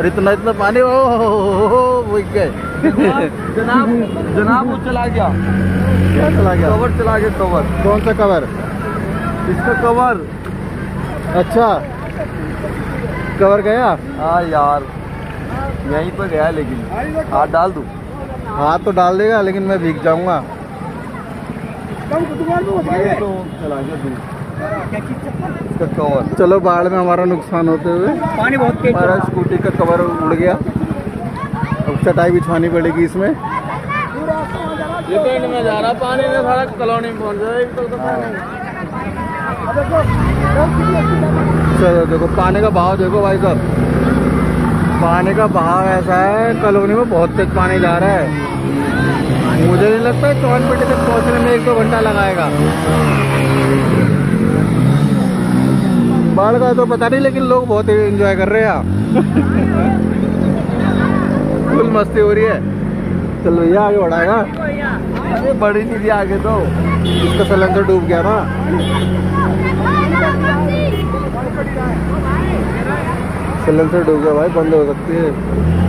और इतना इतना पानी ओ वो गए जनाब जनाब वो चला गया। क्या चला गया? कवर चला गया कवर। कौन सा कवर? इसका कवर। अच्छा। कवर गया? हाँ यार यहीं पर गया लेकिन। हाथ डाल दूँ? हाथ तो डाल देगा लेकिन मैं भीग जाऊँगा। तो चला गया इसका कवर चलो बाढ़ में हमारा नुकसान होते हुए पानी बहुत हमारा स्कूटी का कवर उड़ गया। अब चटाई बिछवानी पड़ेगी इसमें। ये में जा रहा पानी में सारा कॉलोनी में पहुँच जाएगा चलो देखो पानी का बहाव देखो भाई साहब। पानी का बहाव ऐसा है कॉलोनी में बहुत तेज पानी जा रहा है। मुझे नहीं लगता है चौन पेटी तक पहुँचने में एक दो तो घंटा लगाएगा। बाढ़ का तो पता नहीं, लेकिन लोग बहुत एंजॉय कर रहे हैं। फुल मस्ती हो रही है। चलो, ये आगे बढ़ाएगा अरे बड़ी नहीं थी आगे तो। इसका सिलेंडर डूब गया ना। सिलेंडर डूब गया भाई, बंद हो सकती है।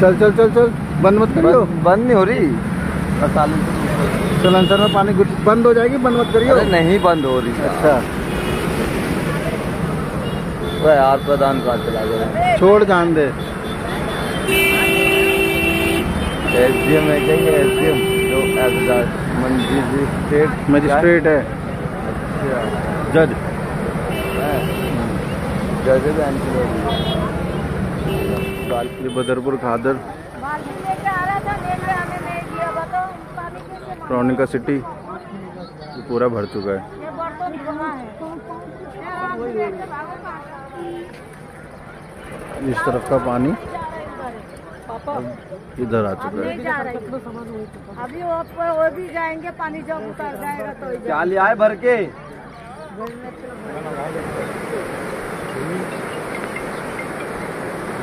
चल चल चल चल। बंद मत करियो। बंद नहीं हो रही। अड़तालीस सिलेंडर में पानी बंद हो जाएगी बंद मत करियो। नहीं बंद हो रही। अच्छा। वह यार प्रधान का चला गया छोड़ जान दे। एस डी एम है क्या एस डी एम जो मजिस्ट्रेट। मजिस्ट्रेट है। जज। जज ये बदरपुर खादर? ट्रोनिका सिटी ये पूरा भर चुका है? इस तरफ़ का पानी इधर। आ चुका है अभी वो भी जाएँगे पानी जब उतर जाएगा तो भर के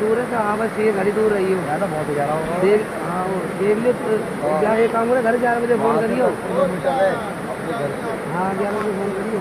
दूर है तो हाँ बस ये घड़ी दूर रही हो ना बहुत ज़्यादा देख हाँ। देख ले तो क्या ये काम हो रहा है घर ग्यारह बजे फ़ोन करियो। हाँ ग्यारह बजे फ़ोन करियो।